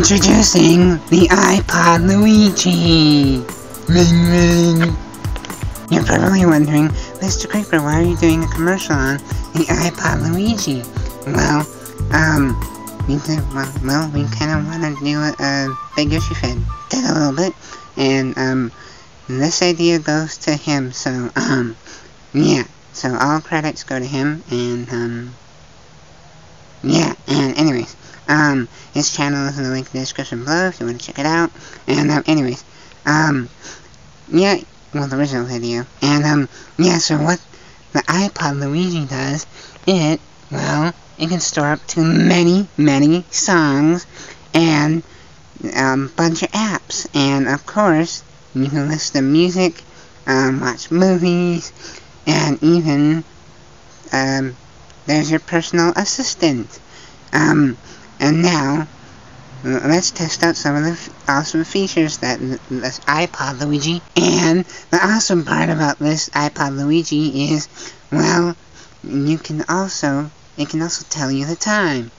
Introducing the iPod Luigi! Ring ring. You're probably wondering, Mr. Creeper, why are you doing a commercial on the iPod Luigi? Well, um, we did, well, well we kind of want to do a, a BigYoshifan. Did a little bit, and, um, this idea goes to him, so, um, yeah, so all credits go to him, and, um, yeah, and um, his channel is in the link in the description below if you want to check it out, and, um, anyways, um, yeah, well, the original video, and, um, yeah, so what the iPod Luigi does, it, well, it can store up to many, many songs, and, um, bunch of apps, and, of course, you can listen to music, um, watch movies, and even, um, there's your personal assistant. Um, and now, let's test out some of the awesome features that this iPod Luigi, and the awesome part about this iPod Luigi is, well, you can also, it can also tell you the time.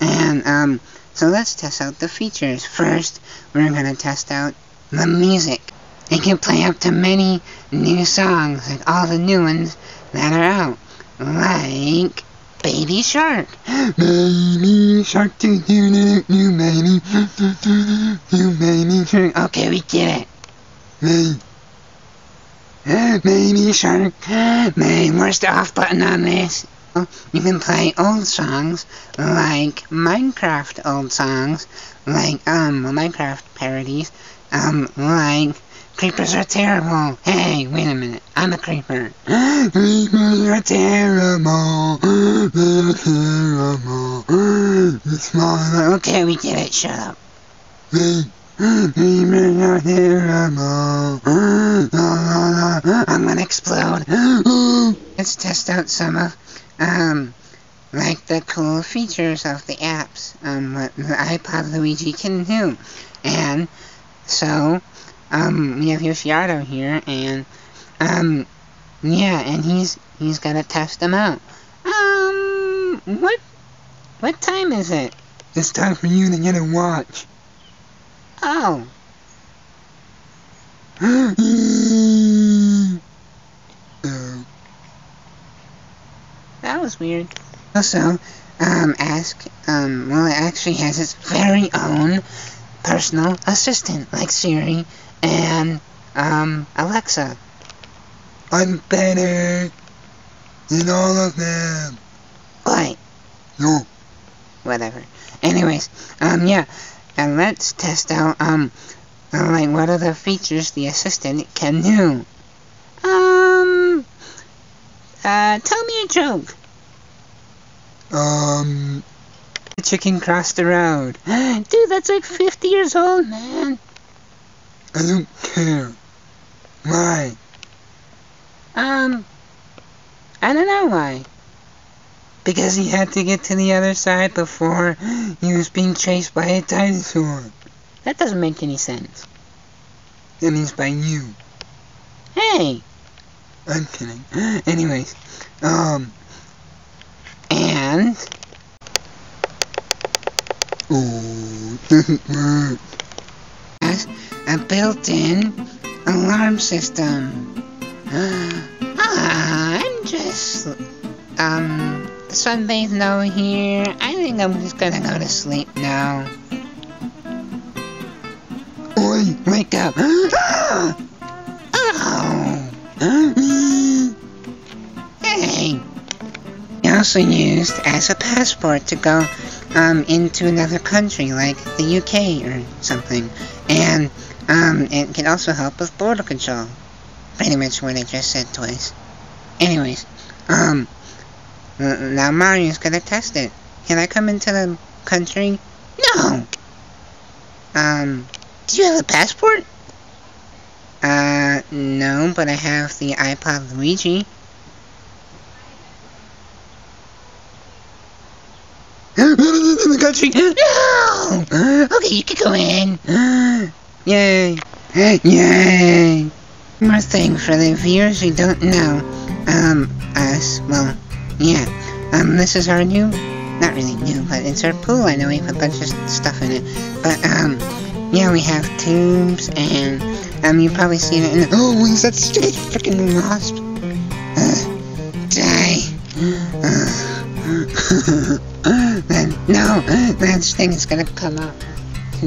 And, um, so let's test out the features. First, we're gonna test out the music. It can play up to many new songs, like all the new ones that are out, like Baby Shark. Baby shark do do do do baby do do do baby shark. Okay, we get it. Baby. Baby Shark. Man, where's the off button on this? You can play old songs like Minecraft old songs, like um Minecraft parodies, um like Creepers are terrible. Hey, wait a minute, I'm a creeper. Creepers are terrible. They're terrible. It's my Okay, we get it. Shut up. Creepers are terrible. I'm gonna explode. Let's test out some of um like the cool features of the apps, um what the iPod Luigi can do. And so um we have Yoshiardo here and um yeah, and he's he's gonna test them out. Um what what time is it? It's time for you to get a watch. Oh, Oh. That was weird. Also, um, ask, um, well, it actually has its very own personal assistant, like Siri and, um, Alexa. I'm better than all of them. Wait, No. whatever. Anyways, um, yeah, and let's test out, um, uh, like, what other features the assistant can do. Um, uh, tell me a joke. Um, The chicken crossed the road. Dude, that's like 50 years old, man. I don't care. Why? Um, I don't know why. Because he had to get to the other side before he was being chased by a dinosaur. That doesn't make any sense. That means by you. Hey, I'm kidding. Anyways, um, and oh, doesn't work. Has a built-in alarm system. Ah, I'm just, um, sunbathed over here. I think I'm just gonna go to sleep now. Oi, Wake up. Ah! Oh! Hey! Also used as a passport to go um, into another country like the UK or something. And um, it can also help with border control. Pretty much what I just said twice. Anyways, um, now Mario's gonna test it. Can I come into the country? No! Um, do you have a passport? Uh, no, but I have the iPod Luigi. in the country. No! Okay, you can go in. Yay! Yay! More thing for the viewers who don't know, um, us, well, yeah, um, this is our new not really new, but it's our pool. I know we have a bunch of stuff in it. But, um, yeah, we have tubes, and, um, you've probably seen it in the- Oh, is that stupid freaking wasp? Uh, die. Uh, no, that thing is gonna come up.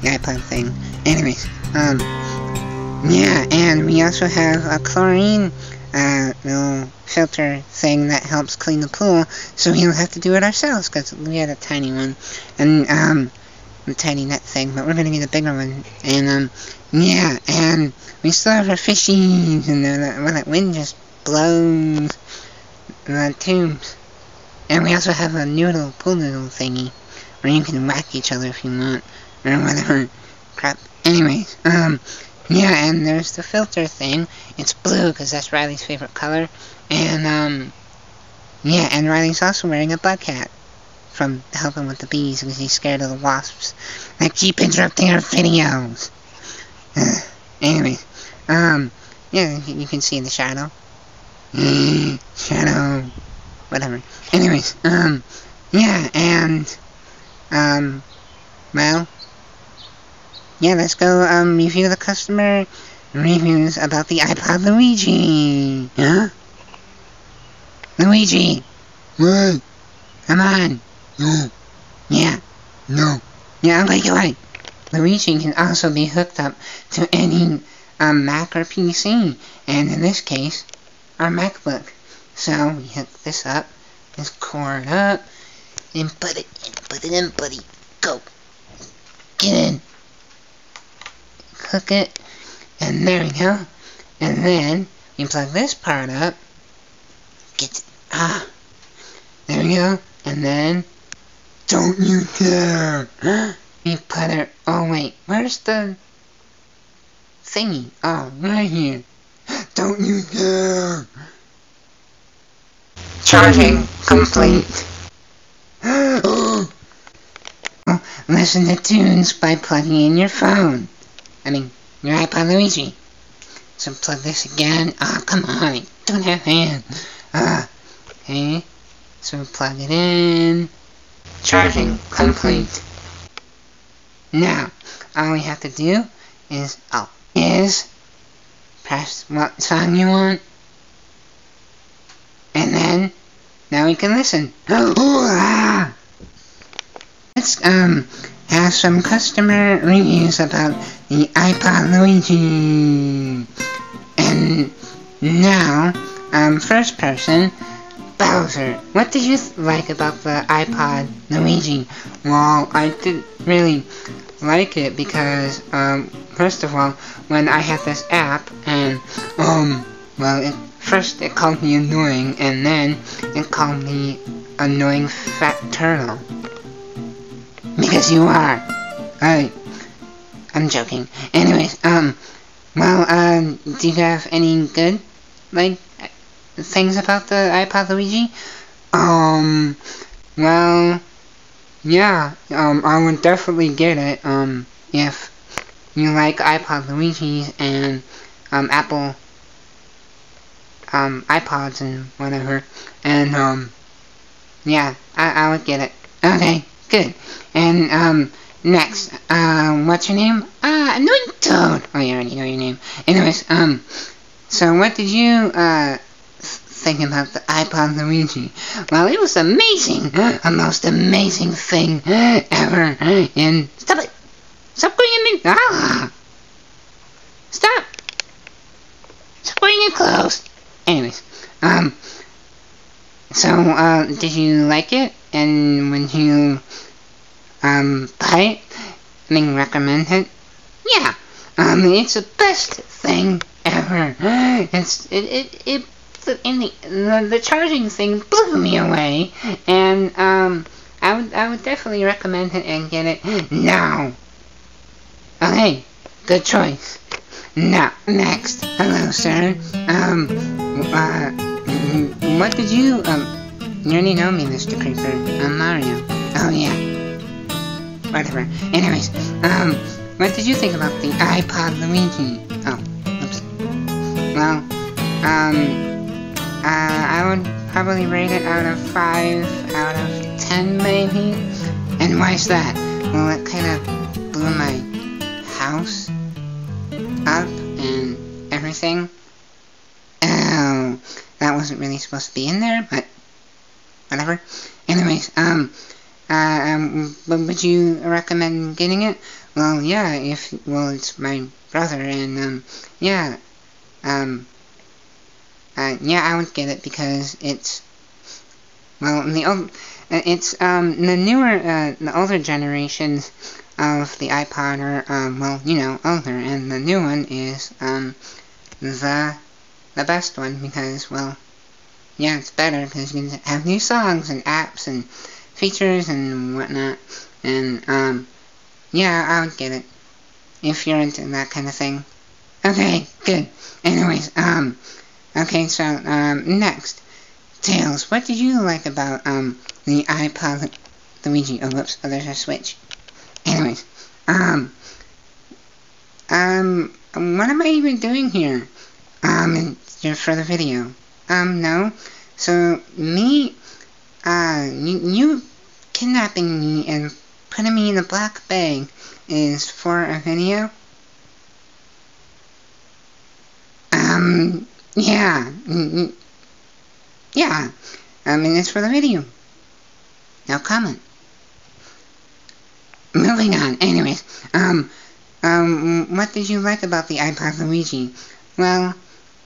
The iPod thing. Anyways, um, yeah, and we also have a chlorine, uh, little filter thing that helps clean the pool, so we don't have to do it ourselves, because we had a tiny one, and, um, a tiny net thing, but we're gonna get a bigger one, and, um, yeah, and we still have our fishies, and then when that wind just blows the tubes, and we also have a noodle, pool noodle thingy, where you can whack each other if you want, or whatever, crap, anyways, um, yeah, and there's the filter thing. It's blue because that's Riley's favorite color. And, um, yeah, and Riley's also wearing a bug hat from helping with the bees because he's scared of the wasps that keep interrupting our videos. Anyways, um, yeah, you can see the shadow. shadow. Whatever. Anyways, um, yeah, and, um, well, yeah, let's go um review the customer reviews about the iPod Luigi. Huh? Luigi, What? come on. No. Yeah, No. yeah, take it right. Luigi can also be hooked up to any um, Mac or PC, and in this case, our MacBook. So we hook this up, this cord up, and put it in, put it in, buddy. Go. Get in. Hook it, and there we go. And then you plug this part up. Get ah. There we go. And then Don't you dare. you put it. Oh wait, where's the thingy? Oh, right here. Don't you dare. Charging complete. Oh, Listen to tunes by plugging in your phone. I mean, your iPod Luigi. So plug this again. Oh, come on. I don't have hands. Ah, okay. So plug it in. Charging complete. Now, all we have to do is, oh, is press what song you want. And then, now we can listen. Let's, um, have some customer reviews about the iPod Luigi. And now, um, first person, Bowser. What did you like about the iPod Luigi? Well, I didn't really like it because, um, first of all, when I had this app and, um, well, it, first it called me annoying and then it called me annoying fat turtle. Because you are. I, I'm joking. Anyways, um, well, um, do you have any good, like, things about the iPod Luigi? Um, well, yeah, um, I would definitely get it, um, if you like iPod Luigi's and, um, Apple, um, iPods and whatever, and, um, yeah, I, I would get it. Okay, good. And, um, next, um, what's your name? Ah, Annoying Toad! Oh, you already know your name. Anyways, um, so what did you, uh, think about the iPod Luigi? Well, it was amazing! A most amazing thing ever! And, stop it! Stop going in me! Ah! Stop! Stop going in close! Anyways, um, so, uh, did you like it? And when you, um, buy it? I mean, recommend it? Yeah, um, it's the best thing ever. It's, it, it, it, the, in the, the, the charging thing blew me away, and, um, I would, I would definitely recommend it and get it now. Okay, good choice. Now, next, hello, sir. Um, uh, what did you, um, you already know me, Mr. Creeper. I'm Mario. Oh, yeah. Whatever. Anyways, um, what did you think about the iPod Luigi? Oh, oops. Well, um, uh, I would probably rate it out of 5 out of 10 maybe. And why is that? Well, it kind of blew my house up and everything. Wasn't really supposed to be in there, but whatever. Anyways, um, uh, um, would you recommend getting it? Well, yeah, if, well, it's my brother, and, um, yeah, um, uh, yeah, I would get it because it's, well, the old, uh, it's, um, the newer, uh, the older generations of the iPod are, um, well, you know, older, and the new one is, um, the, the best one because, well, yeah, it's better because you can have new songs and apps and features and whatnot, and, um, yeah, I would get it if you're into that kind of thing. Okay, good. Anyways, um, Okay, so, um, next. Tails, what did you like about, um, the iPod Luigi? Oh, whoops, oh, there's a switch. Anyways, um, um, what am I even doing here? Um, for the video. Um, no. So, me, uh, you, you kidnapping me and putting me in a black bag is for a video? Um, yeah. Mm, yeah. I mean, it's for the video. No comment. Moving on. Anyways, um, um, what did you like about the iPod Luigi? Well,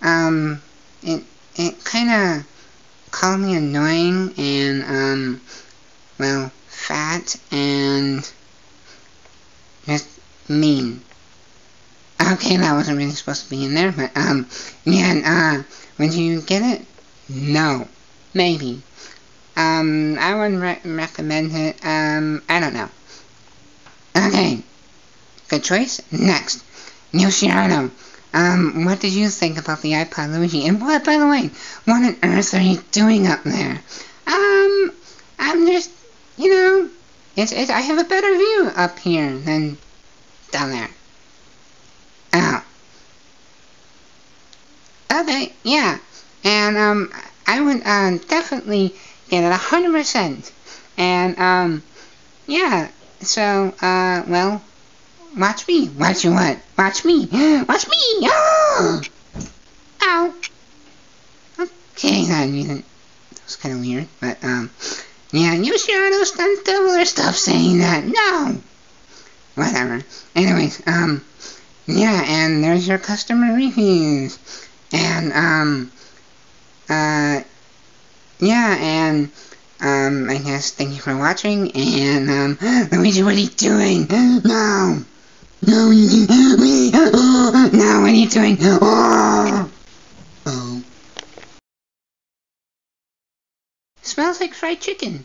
um, it, it kinda called me annoying and, um, well, fat and just mean. Okay, that wasn't really supposed to be in there, but, um, yeah, uh, would you get it? No. Maybe. Um, I wouldn't re recommend it, um, I don't know. Okay. Good choice. Next. New Yoshiano. Um, what did you think about the iPod Luigi? And what, by the way, what on earth are you doing up there? Um, I'm just, you know, it's, it's, I have a better view up here than down there. Oh. Okay, yeah. And, um, I would, um, definitely get it a hundred percent. And, um, yeah. So, uh, well, watch me. Watch you what? Watch me. Watch me. Oh! Ow. Okay, that was kind of weird, but, um, yeah, you those stunt double stuff saying that. No! Whatever. Anyways, um, yeah, and there's your customer reviews. And, um, uh, yeah, and, um, I guess thank you for watching, and, um, Luigi, what are you doing? No! No, Luigi! No, what are you doing? Oh! Oh. Smells like fried chicken.